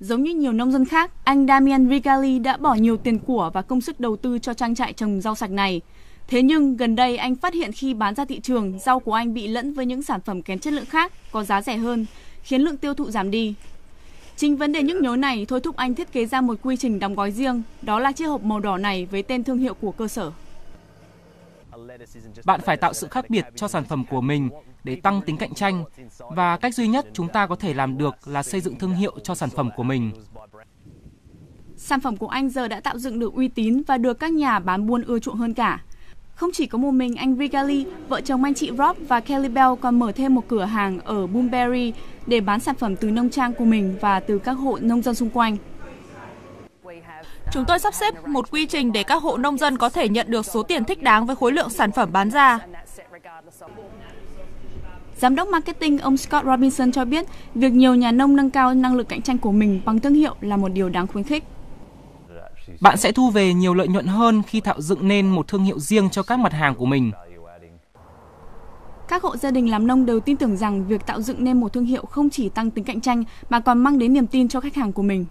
Giống như nhiều nông dân khác, anh Damian Rigali đã bỏ nhiều tiền của và công sức đầu tư cho trang trại trồng rau sạch này. Thế nhưng gần đây anh phát hiện khi bán ra thị trường, rau của anh bị lẫn với những sản phẩm kém chất lượng khác, có giá rẻ hơn, khiến lượng tiêu thụ giảm đi. Chính vấn đề nhức nhối này thôi thúc anh thiết kế ra một quy trình đóng gói riêng, đó là chiếc hộp màu đỏ này với tên thương hiệu của cơ sở. Bạn phải tạo sự khác biệt cho sản phẩm của mình để tăng tính cạnh tranh và cách duy nhất chúng ta có thể làm được là xây dựng thương hiệu cho sản phẩm của mình. Sản phẩm của anh giờ đã tạo dựng được uy tín và được các nhà bán buôn ưa chuộng hơn cả. Không chỉ có một mình anh Rigali, vợ chồng anh chị Rob và Kelly Bell còn mở thêm một cửa hàng ở Boomberry để bán sản phẩm từ nông trang của mình và từ các hộ nông dân xung quanh. Chúng tôi sắp xếp một quy trình để các hộ nông dân có thể nhận được số tiền thích đáng với khối lượng sản phẩm bán ra. Giám đốc marketing ông Scott Robinson cho biết, việc nhiều nhà nông nâng cao năng lực cạnh tranh của mình bằng thương hiệu là một điều đáng khuyến khích. Bạn sẽ thu về nhiều lợi nhuận hơn khi tạo dựng nên một thương hiệu riêng cho các mặt hàng của mình. Các hộ gia đình làm nông đều tin tưởng rằng việc tạo dựng nên một thương hiệu không chỉ tăng tính cạnh tranh mà còn mang đến niềm tin cho khách hàng của mình.